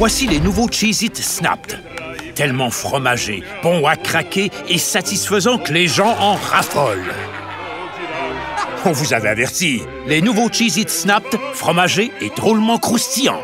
Voici les nouveaux Cheez-It Snapped. Tellement fromagés, bons à craquer et satisfaisants que les gens en raffolent. On vous avait averti, les nouveaux Cheez-It Snapped, fromagés et drôlement croustillants.